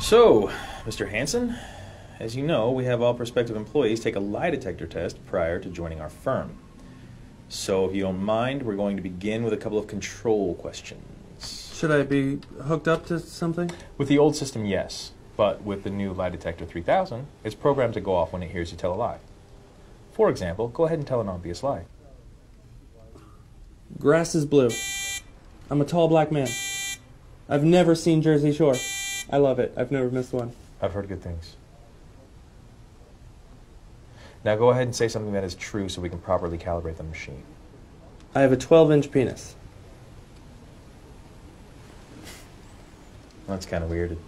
So, Mr. Hanson, as you know, we have all prospective employees take a lie detector test prior to joining our firm. So, if you don't mind, we're going to begin with a couple of control questions. Should I be hooked up to something? With the old system, yes. But with the new lie detector 3000, it's programmed to go off when it hears you tell a lie. For example, go ahead and tell an obvious lie. Grass is blue. I'm a tall black man. I've never seen Jersey Shore. I love it. I've never missed one. I've heard good things. Now go ahead and say something that is true so we can properly calibrate the machine. I have a 12 inch penis. That's kind of weird. It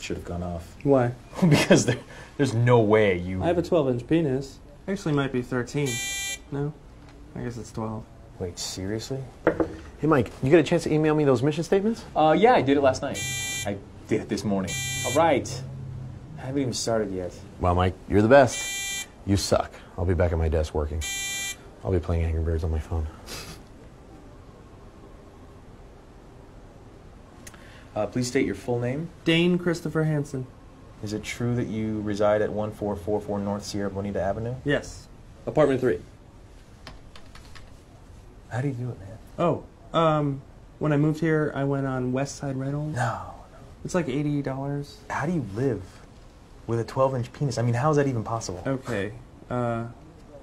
should have gone off. Why? because there, there's no way you. I have a 12 inch penis. Actually, might be 13. No? I guess it's 12. Wait, seriously? Hey, Mike, you get a chance to email me those mission statements? Uh, yeah, I did it last night. I did this morning. All right. I haven't even started yet. Well, Mike, you're the best. You suck. I'll be back at my desk working. I'll be playing Angry Birds on my phone. Uh, please state your full name. Dane Christopher Hansen. Is it true that you reside at 1444 North Sierra Bonita Avenue? Yes. Apartment 3. How do you do it, man? Oh, um, when I moved here, I went on West Side Rentals. No. It's like $80. How do you live with a 12 inch penis? I mean, how is that even possible? Okay. Uh,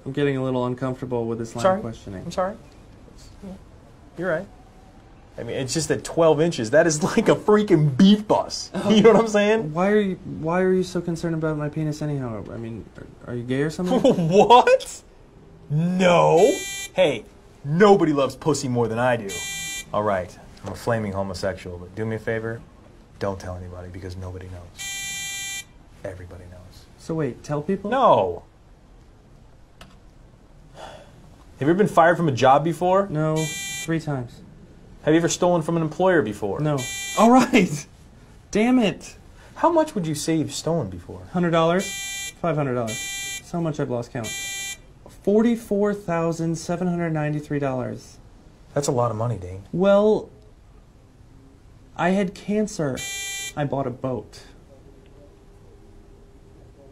I'm getting a little uncomfortable with this line Sorry. of questioning. I'm sorry. You're right. I mean, it's just that 12 inches, that is like a freaking beef bus. You know what I'm saying? Why are you Why are you so concerned about my penis anyhow? I mean, are, are you gay or something? what? No. Hey, nobody loves pussy more than I do. All right, I'm a flaming homosexual, but do me a favor, don't tell anybody because nobody knows. Everybody knows. so wait, tell people? No. Have you ever been fired from a job before? No, three times. Have you ever stolen from an employer before? No. All right. Damn it. How much would you say you've stolen before? Hundred dollars, five hundred dollars. So much I've lost count. Forty-four thousand seven hundred ninety-three dollars. That's a lot of money, Dane. Well, I had cancer. I bought a boat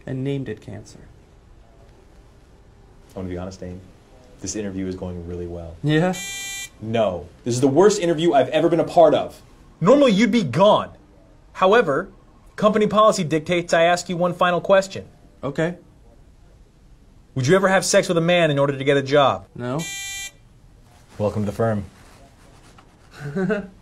and named it Cancer. I want to be honest, Dane. This interview is going really well. Yeah. No. This is the worst interview I've ever been a part of. Normally, you'd be gone. However, company policy dictates I ask you one final question. Okay. Would you ever have sex with a man in order to get a job? No. Welcome to the firm.